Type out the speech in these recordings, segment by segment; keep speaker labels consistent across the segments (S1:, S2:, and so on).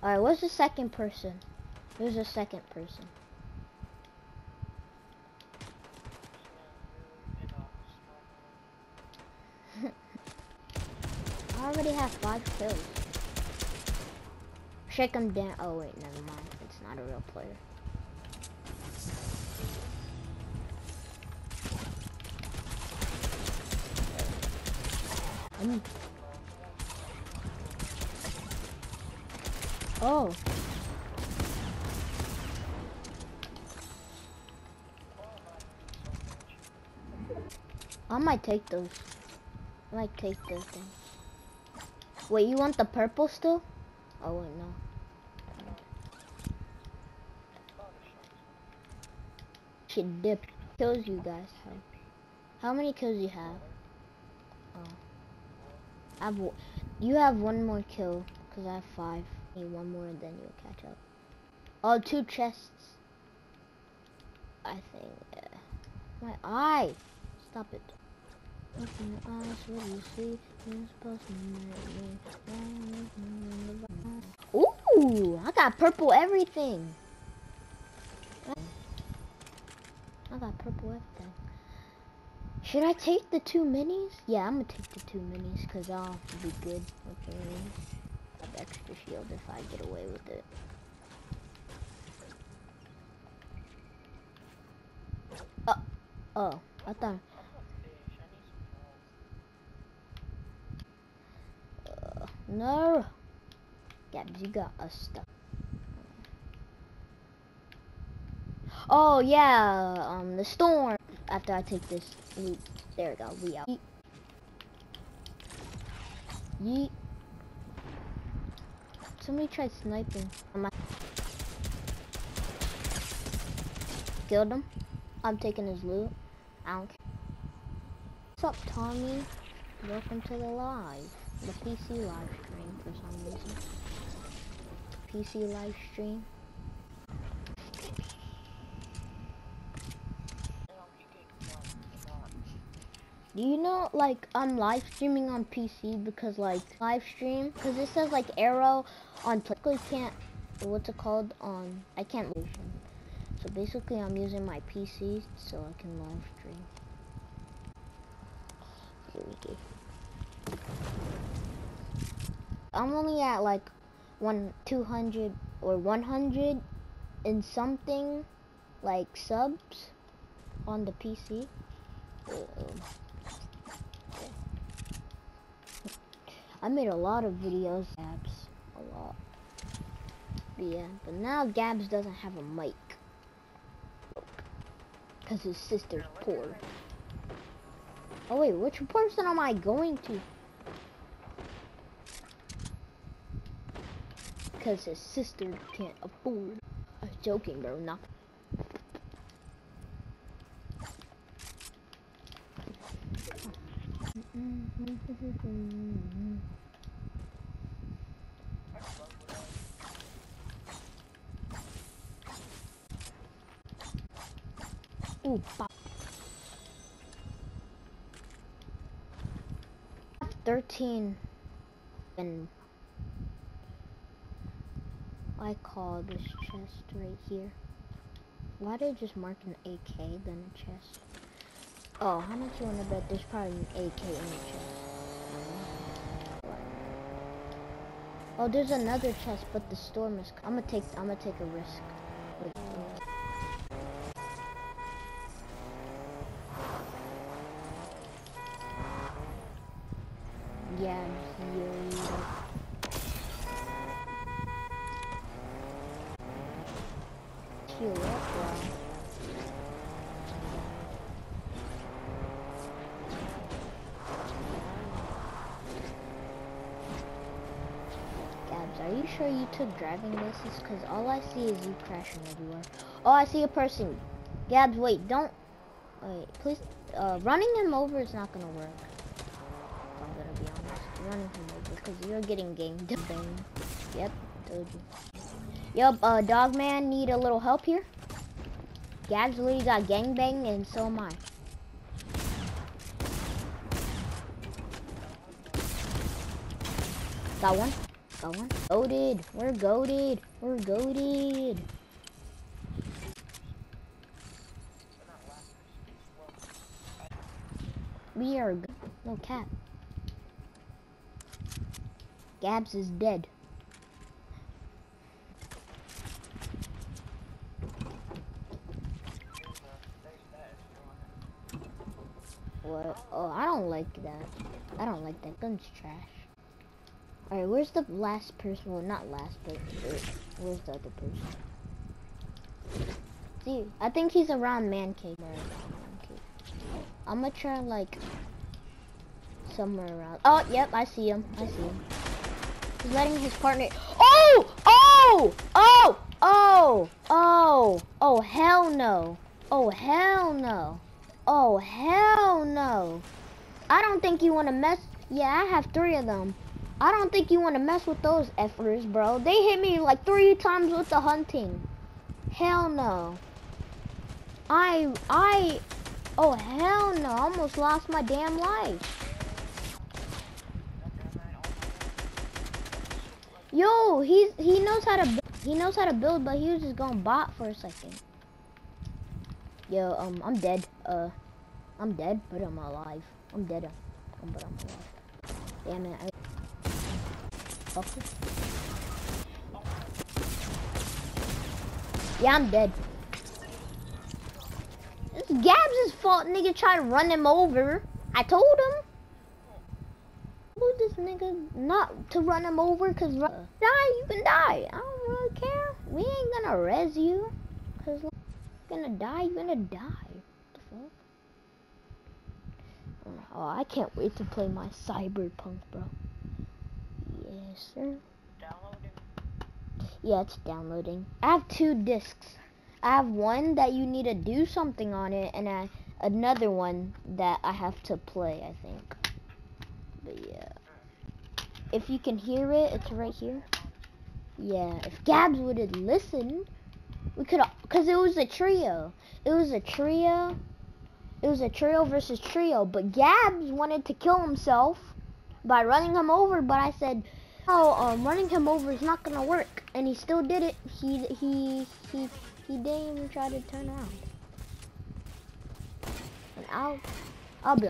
S1: Alright, what's the second person? Who's the second person? I already have five kills. Shake him down. Oh wait, never mind. It's not a real player. Oh. I might take those. I might take those things. Wait, you want the purple still? Oh wait, no. Should dip kills you guys have. How many kills you have? Oh. I have, you have one more kill, because I have five. Need one more and then you'll catch up. Oh, two chests. I think. Yeah. My eye! Stop it. Open your eyes, what do you see? You're supposed to. Ooh! I got purple everything! I got purple everything. Should I take the two minis? Yeah, I'm gonna take the two minis because I'll be good with the minis. Extra shield if I get away with it. Uh, oh, I thought. Uh, no. Gabs, you got us stuck. Oh yeah, um, the storm. After I take this loot, there we go. We out. Yeet. Yeet. Somebody tried sniping. Killed him. I'm taking his loot. I don't care. What's up, Tommy? Welcome to the live. The PC live stream for some reason. PC live stream. Do you know, like, I'm live streaming on PC because, like, live stream, because it says, like, arrow on, technically can't, what's it called, on, I can't live stream. So basically, I'm using my PC so I can live stream. Here we go. I'm only at, like, one, 200, or 100 and something, like, subs on the PC. I made a lot of videos, Gabs, a lot. But yeah, but now Gabs doesn't have a mic. Because his sister's poor. Oh wait, which person am I going to? Because his sister can't afford. I'm joking, bro, not. Ooh, pop. 13 and I call this chest right here. Why did I just mark an AK then a chest? Oh, how much you wanna bet there's probably an AK in the chest? Oh, there's another chest, but the storm is. I'm gonna take. I'm gonna take a risk. Gabs, are you sure you took driving lessons? Because all I see is you crashing everywhere. Oh, I see a person. Gabs, wait, don't. Wait, please. Uh, running him over is not gonna work. I'm gonna be honest. Because you're getting gamed. Yep, told you. Yep, uh, Dogman need a little help here. Gabs literally got gangbang and so am I. Got one. Got one. Goaded. We're goaded. We're goaded. We are no cap. Gabs is dead. What? Oh, I don't like that. I don't like that. Gun's trash. Alright, where's the last person? Well, not last, but where's the other person? See, I think he's around man cave. I'm gonna try like somewhere around. Oh, yep, I see him. I see him. He's letting his partner. Oh! Oh! Oh! Oh! Oh! Oh! Hell no! Oh hell no! Oh hell no! I don't think you want to mess. Yeah, I have three of them. I don't think you want to mess with those effers, bro. They hit me like three times with the hunting. Hell no. I I. Oh hell no! I almost lost my damn life. Yo, he's he knows how to he knows how to build, but he was just going bot for a second. Yo, um, I'm dead. Uh, I'm dead, but I'm alive. I'm dead, um, but I'm alive. Damn it! I fucker. Yeah, I'm dead. It's Gabs' fault. Nigga tried to run him over. I told him. This nigga not to run him over? Cause die, you can die. I don't really care. We ain't gonna res you. Cause you're gonna die, you're gonna die. What the fuck? Oh, I can't wait to play my Cyberpunk, bro. Yes, sir. Downloading. Yeah, it's downloading. I have two discs. I have one that you need to do something on it, and I, another one that I have to play, I think. If you can hear it, it's right here. Yeah, if Gabs would have listened, we could because it was a trio. It was a trio. It was a trio versus trio, but Gabs wanted to kill himself by running him over, but I said, oh, um, running him over is not gonna work, and he still did it. He, he, he, he didn't even try to turn around. And I'll, I'll be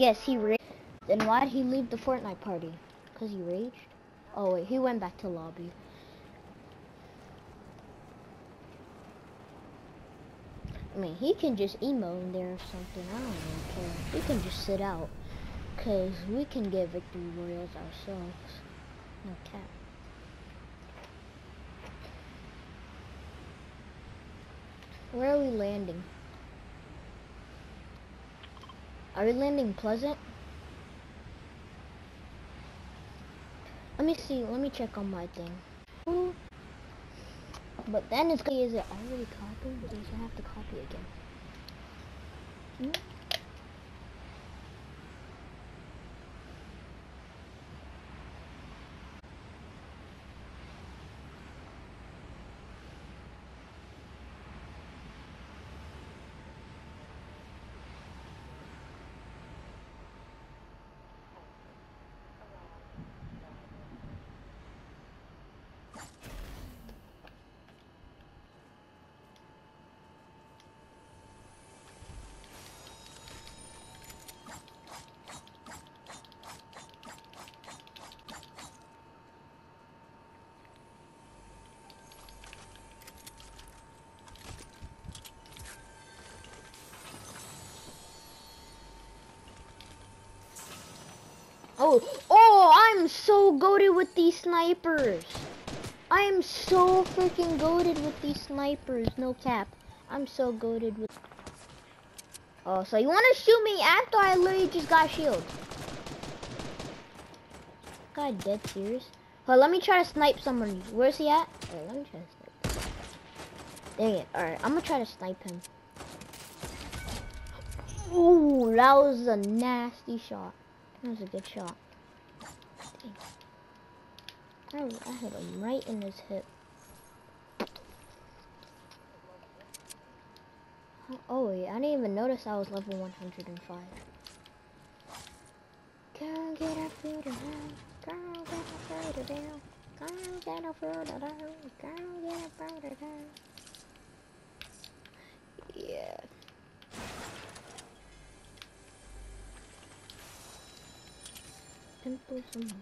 S1: Guess he raged. Then why'd he leave the Fortnite party? Cause he raged? Oh wait, he went back to lobby. I mean, he can just emo in there or something. I don't really care. He can just sit out. Cause we can get victory royales ourselves. No cap. Where are we landing? Are we landing Pleasant? Let me see. Let me check on my thing. But then it's is it already copied? Does it have to copy again? Hmm? Oh, oh, I'm so goaded with these snipers. I am so freaking goaded with these snipers. No cap. I'm so goaded with. Oh, so you want to shoot me after I literally just got shield? God, dead serious. Well, let me try to snipe somebody. Where's he at? Let me try to snipe. Dang it. Alright, I'm gonna try to snipe him. Ooh, that was a nasty shot. That was a good shot. I, oh, I hit him right in his hip. Oh, oh wait, I didn't even notice I was level 105. Girl, get up through the house. Girl, get up through the down. Girl, get up through the down. Girl, get up the down. Yeah. 펜토스마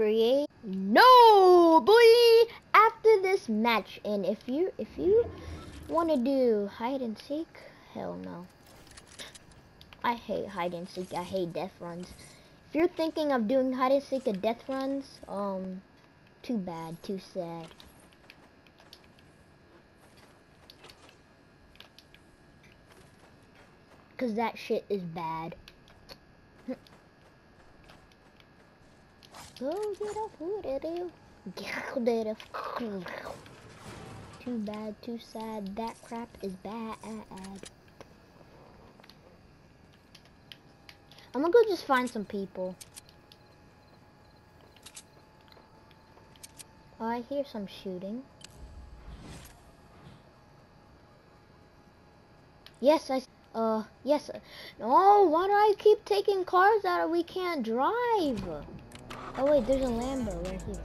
S1: Create. No, boy. After this match, and if you if you want to do hide and seek, hell no. I hate hide and seek. I hate death runs. If you're thinking of doing hide and seek and death runs, um, too bad, too sad. Cause that shit is bad. Go get a food Get a Too bad, too sad. That crap is bad. I'm gonna go just find some people. Oh, I hear some shooting. Yes, I. Uh, yes. No, why do I keep taking cars that we can't drive? Oh wait, there's a Lambo right here.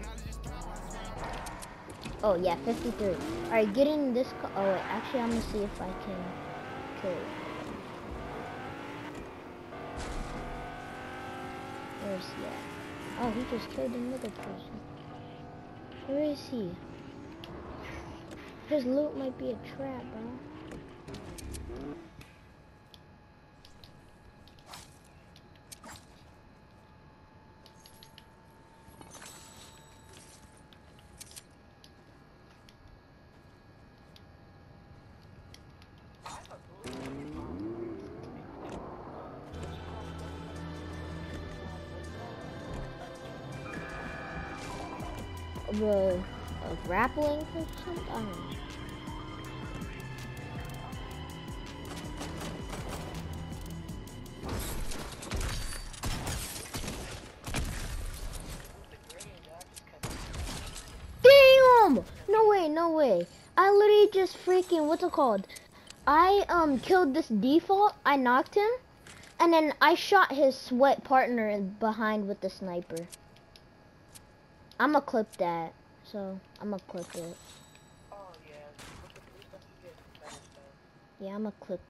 S1: Oh yeah, 53. Alright, get in this car. Oh wait, actually I'm gonna see if I can kill it. Where's he at? Oh, he just killed another person. Where is he? His loot might be a trap, bro. The grappling or something. I don't know. No way, no way. I literally just freaking, what's it called? I um killed this default, I knocked him, and then I shot his sweat partner behind with the sniper. I'm gonna clip that. So I'm gonna clip it.
S2: Oh yeah.
S1: Yeah, I'm gonna clip